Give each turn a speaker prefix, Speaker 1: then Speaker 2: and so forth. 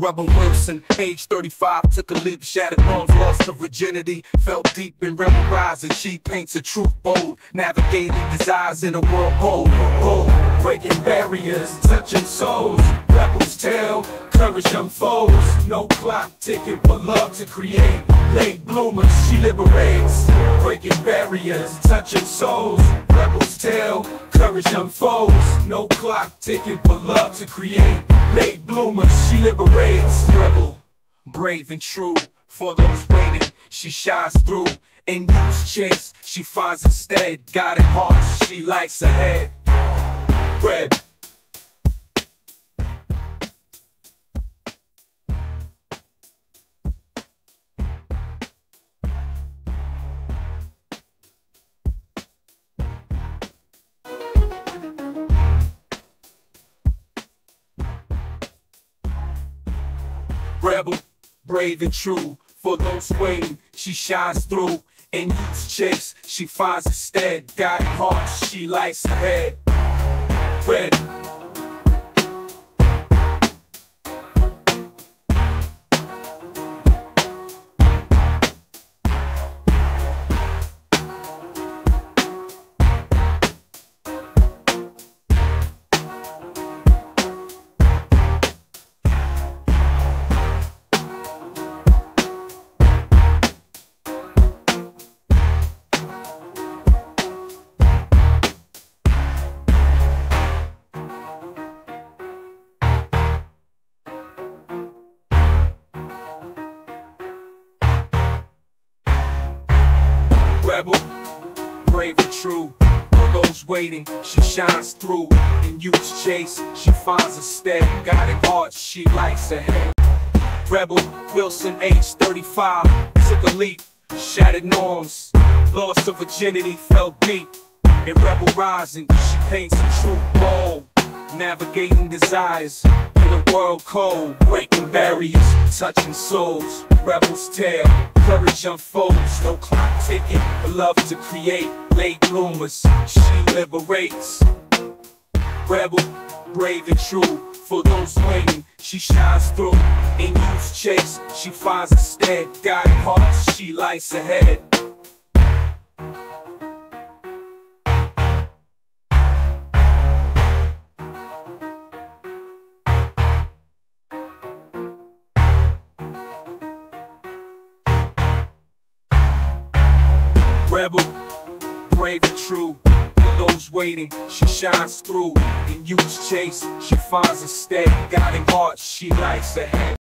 Speaker 1: Rebel Wilson, age 35, took a leap, shattered bones, lost her virginity, felt deep in rebel rising. She paints a truth bold, navigating desires in a world bold, bold, breaking barriers, touching souls. Rebel's tell, courage unfolds. No clock ticking, but love to create. Late bloomers, she liberates, breaking barriers, touching souls. Rebel's tale, courage unfolds. No clock ticking, but love to create. Late bloomers, she liberates. Rebel, brave and true. For those waiting, she shines through. In use chase, she finds instead. Got it hard, she lights ahead. Red. Rebel, brave and true. For those waiting, she shines through. In youth's chase, she finds a instead. Got heart, she lights ahead. Red. Rebel, brave and true. For those waiting, she shines through. In youth's chase, she finds a stead. Got it hard, she lights ahead. Rebel, Wilson, age 35, took a leap, shattered norms. Lost her virginity, fell deep. In Rebel Rising, she paints a true bold. Navigating desires a world cold, breaking barriers, touching souls. Rebel's tale, courage unfolds, no clock ticking, but love to create. Late bloomers, she liberates. Rebel, brave and true, for those waiting, she shines through. In youth's chase, she finds a stead. Got heart, she lights ahead. Rebel, brave and true. Those waiting, she shines through. In youth's chase, she finds a stead. Guiding heart, she lights ahead.